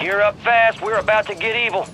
Gear up fast, we're about to get evil.